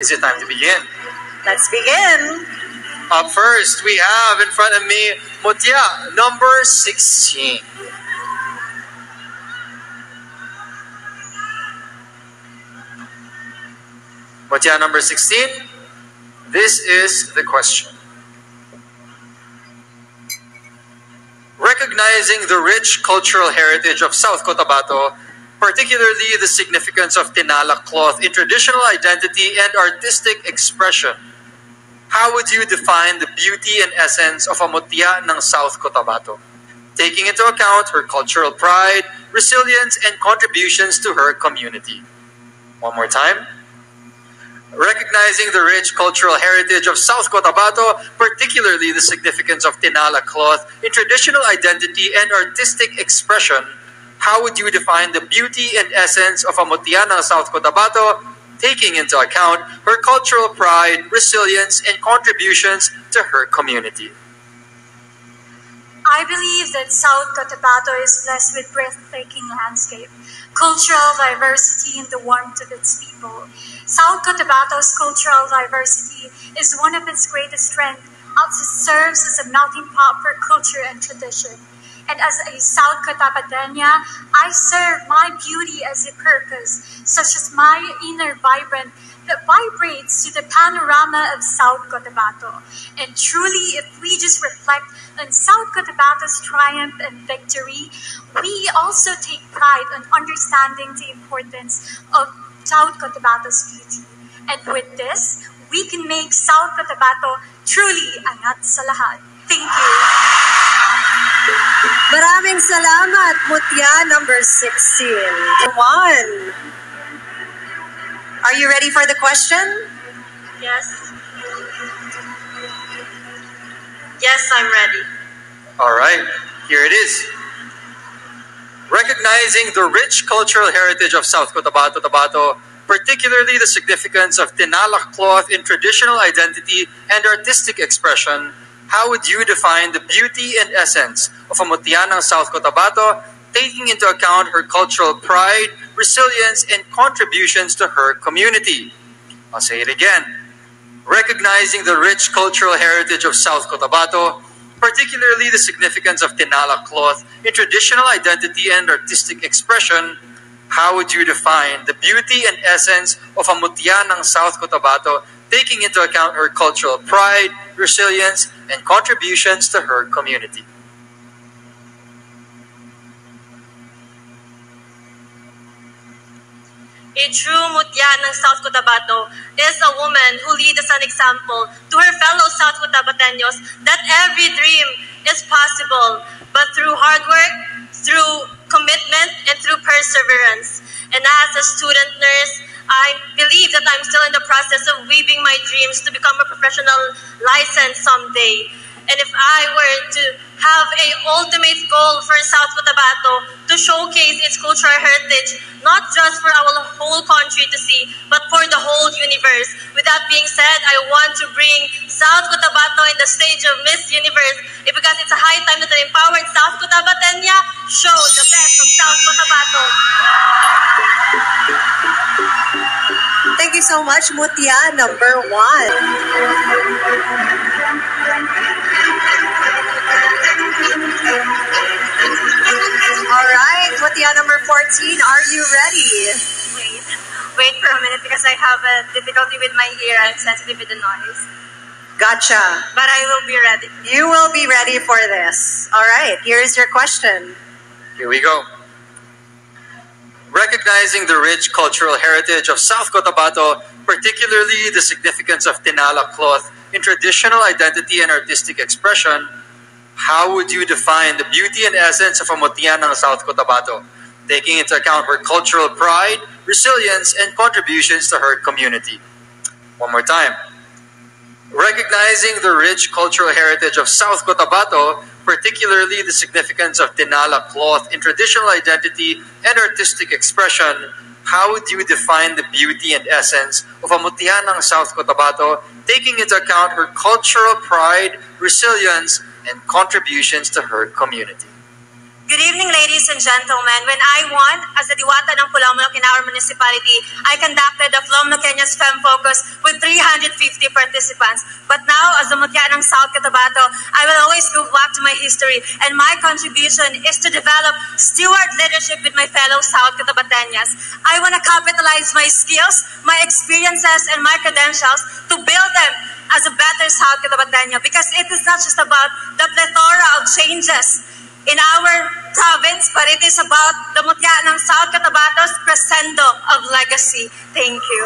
Is it time to begin? Let's begin. Up first, we have in front of me Mutya, number 16. Mutya, number 16. This is the question. Recognizing the rich cultural heritage of South Cotabato, particularly the significance of tinalak cloth in traditional identity and artistic expression, how would you define the beauty and essence of a mutya ng South Cotabato, taking into account her cultural pride, resilience, and contributions to her community? One more time. Recognizing the rich cultural heritage of South Cotabato, particularly the significance of tinalak cloth in traditional identity and artistic expression, how would you define the beauty and essence of a South Cotabato, taking into account her cultural pride, resilience, and contributions to her community? I believe that South Cotabato is blessed with breathtaking landscape, cultural diversity, and the warmth of its people. South Cotabato's cultural diversity is one of its greatest strengths as it serves as a melting pot for culture and tradition. And as a South Cotabadena, I serve my beauty as a purpose, such as my inner vibrant that vibrates to the panorama of South Cotabato. And truly, if we just reflect on South Cotabato's triumph and victory, we also take pride on understanding the importance of South Cotabato's beauty. And with this, we can make South Cotabato truly angat sa lahat. Thank you. Maraming salamat, Mutya number 16. One. Are you ready for the question? Yes. Yes, I'm ready. All right, here it is. Recognizing the rich cultural heritage of South Cotabato, Tabato, particularly the significance of tinalak cloth in traditional identity and artistic expression, how would you define the beauty and essence of a mutya South Cotabato, taking into account her cultural pride, resilience, and contributions to her community? I'll say it again. Recognizing the rich cultural heritage of South Cotabato, particularly the significance of tinalak cloth in traditional identity and artistic expression, how would you define the beauty and essence of a mutya ng South Cotabato, taking into account her cultural pride, resilience, and contributions to her community? A true mutya ng South Cotabato is a woman who leads an example to her fellow South Cotabateños that every dream is possible, but through hard work, through And as a student nurse, I believe that I'm still in the process of weaving my dreams to become a professional license someday. And if I were to have a ultimate goal for South Cotabato to showcase its cultural heritage, not just for our whole country to see, but for the whole universe. With that being said, I want to bring South Cotabato in the stage of Miss Universe eh, because it's a high time that an empowered South Cotabateña show the best of South Cotabato. So much, Mutya, number one. All right, Mutya number 14, are you ready? Wait. Wait for a minute because I have a difficulty with my ear. I'm sensitive with the noise. Gotcha. But I will be ready. You will be ready for this. All right, here's your question. Here we go. Recognizing the rich cultural heritage of South Cotabato, particularly the significance of tinalak cloth in traditional identity and artistic expression, how would you define the beauty and essence of a ng South Cotabato, taking into account her cultural pride, resilience, and contributions to her community? One more time. Recognizing the rich cultural heritage of South Cotabato, particularly the significance of tinalak cloth in traditional identity and artistic expression, how do you define the beauty and essence of a mutya ng South Cotabato, taking into account her cultural pride, resilience, and contributions to her community? Good evening, ladies and gentlemen. When I won as the Diwata ng Polomolok in our municipality, I conducted the Flom Kenya's Fem Focus with 350 participants. But now, as the Mutya ng South Cotabato, I will always go back to my history, and my contribution is to develop steward leadership with my fellow South Cotabateñas. I want to capitalize my skills, my experiences, and my credentials to build them as a better South Cotabateña because it is not just about the plethora of changes in our province, but it is about the mutya ng South Cotabato's crescendo of legacy. Thank you.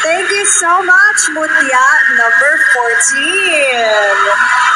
Thank you so much, Mutya number 14.